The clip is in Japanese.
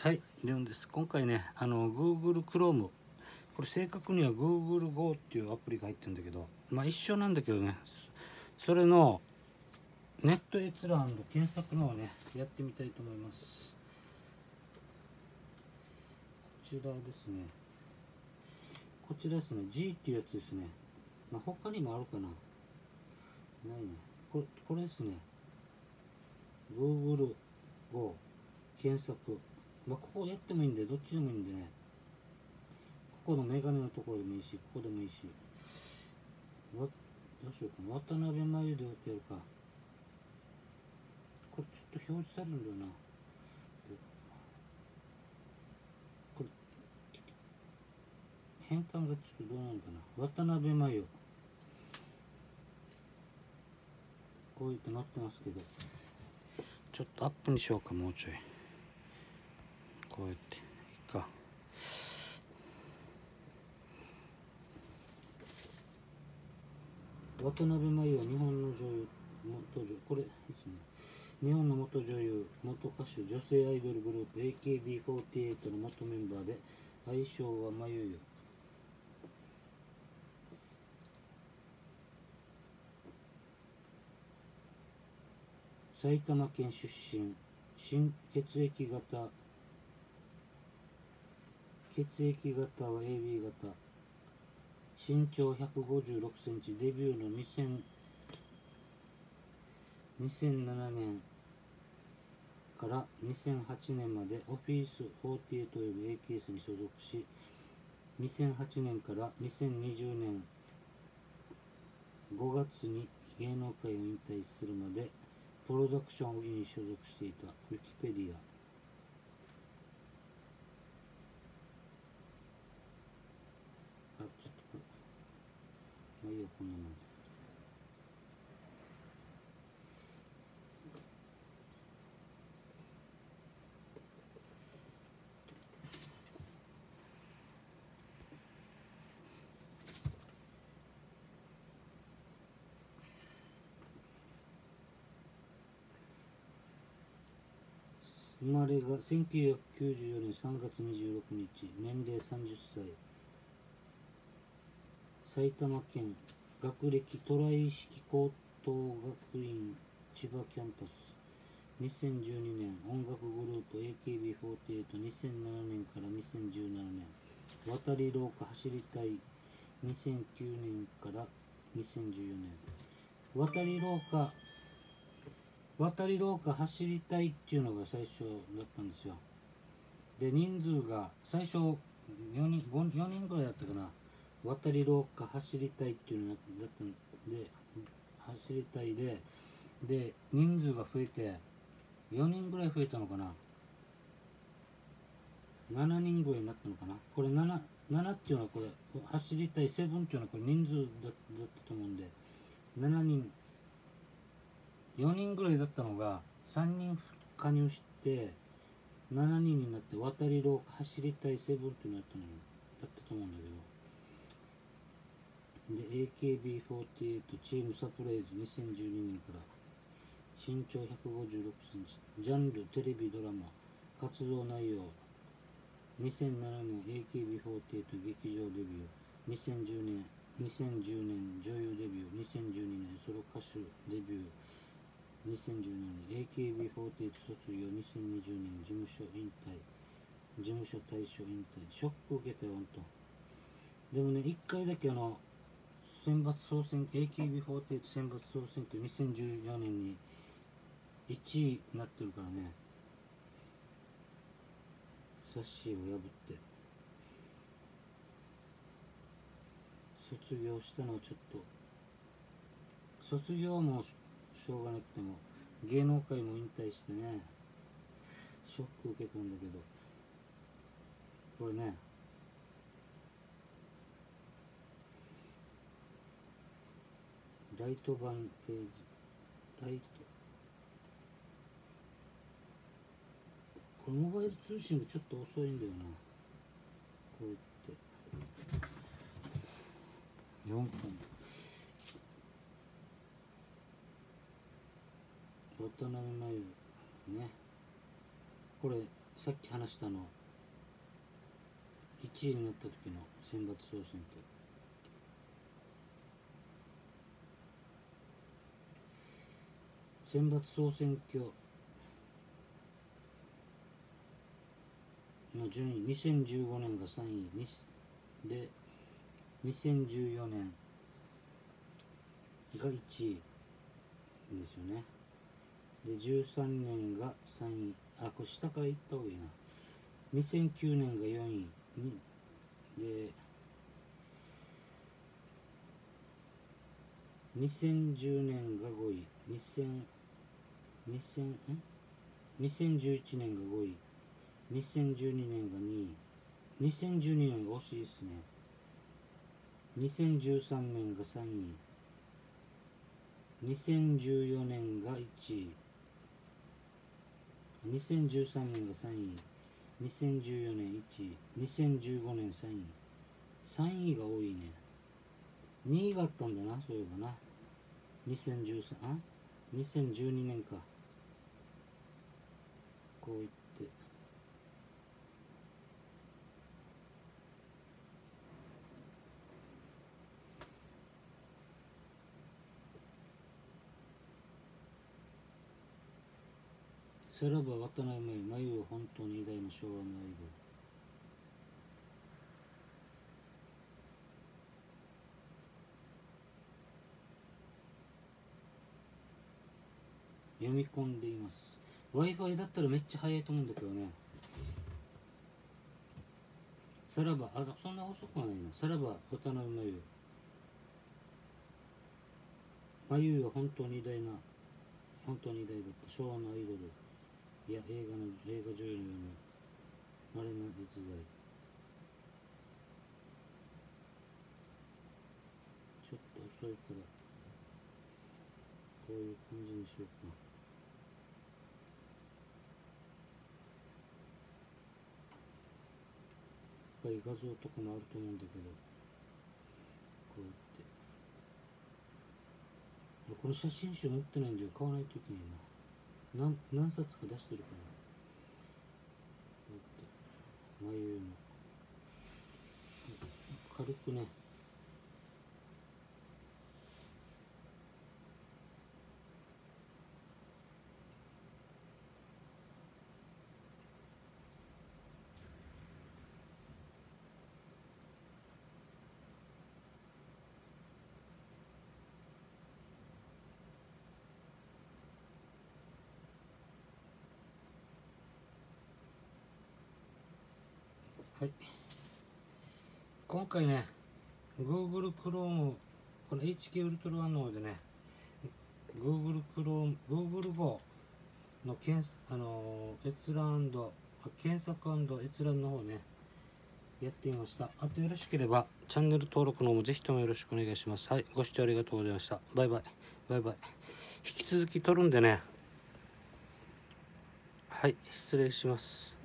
はい、レオンです。今回ね、あの Google Chrome、これ正確には Google Go っていうアプリが入ってるんだけど、まあ一緒なんだけどね、それのネット閲覧の検索のをね、やってみたいと思います。こちらですね。こちらですね、G っていうやつですね。まあ他にもあるかな。ないね。これこれですね。Google Go 検索。まあ、ここやってもいいんで、どっちでもいいんでね。ここのメガネのところでもいいし、ここでもいいし。わどうしようか。渡辺真由でやるか。これちょっと表示されるんだよな。これ、変換がちょっとどうなのかな。渡辺真由。こう言って載ってますけど。ちょっとアップにしようか、もうちょい。こうやっていいか。渡辺真由は日本の女優元女これですね日本の元女優元歌手女性アイドルグループ AKB48 の元メンバーで愛称は真由。ゆ埼玉県出身新血液型血液型は AB 型。身長156センチ。デビューの2007年から2008年までオフィス48という AKS に所属し2008年から2020年5月に芸能界を引退するまでプロダクションに所属していた。ウィキペディアあ、ちょっとこれ。まあいいや、こんなもんで。生まれが1994年3月26日年齢30歳埼玉県学歴トライ式高等学院千葉キャンパス。2012年音楽グループ AKB482007 年から2017年。渡り廊下走りたい。2009年から2014年。渡り廊下渡り廊下走りたいっていうのが最初だったんですよ。で人数が最初4人 ,5 4人ぐらいだったかな。渡り廊下走りたいっていうのだったんで走りたいでで人数が増えて4人ぐらい増えたのかな。7人ぐらいになったのかな。これ 7, 7っていうのはこれ走りたい7っていうのはこれ人数だったと思うんで7人4人ぐらいだったのが3人加入して7人になって渡り廊下走りたいセブンっていうのだったのだったと思うんだけど。で AKB48 チームサプライズ2012年から身長156センチジャンルテレビドラマ活動内容2007年 AKB48 劇場デビュー2010年2010年女優デビュー2012年ソロ歌手デビュー2017年 AKB48 卒業2020年事務所引退事務所退所引退ショック受けたよほんと。でもね一回だけあの選抜総選 AKB48 選抜総選挙2014年に1位になってるからね。サッシーを破って。卒業したのはちょっと。卒業もしょうがなくても芸能界も引退してね。ショック受けたんだけど。これねライト版ページライト。これモバイル通信がちょっと遅いんだよな。こうやって。4分。渡辺真由ね。これさっき話したの。1位になった時の選抜総選挙。選抜総選挙の順位2015年が3位にで2014年が1位ですよね。で13年が3位。あこれ下からいった方がいいな。2009年が4位にで2010年が5位2000 2000ん？2011年が5位2012年が2位。2012年が惜しいですね。2013年が3位。2014年が1位。2013年が3位。2014年1位。2015年3位。3位が多いね。2位があったんだなそういえばな。2013あ？2012年か。こういって。さらば渡辺真由真由は本当に偉大な昭和のアイドル読み込んでいます。W i f i だったらめっちゃ早いと思うんだけどね。さらばあそんな遅くはないな。さらば渡辺真由真由は本当に偉大な本当に偉大だった。昭和のアイドル。いや映画の映画女優のような稀な逸材。ちょっと遅いからこういう感じにしようかな。深い画像とかもあると思うんだけどこうやって。この写真集持ってないんで買わないといけないな。何何冊か出してるかなこうやって。眉の軽くね。はい。今回ね Google Chrome この HK ウルトラワンの方でね Google Chrome Google Go の検あの閲覧検索閲覧の方ねやってみました。あとよろしければチャンネル登録の方もぜひともよろしくお願いします。はい。ご視聴ありがとうございました。バイバイ。バイバイ。引き続き撮るんでね。はい。失礼します。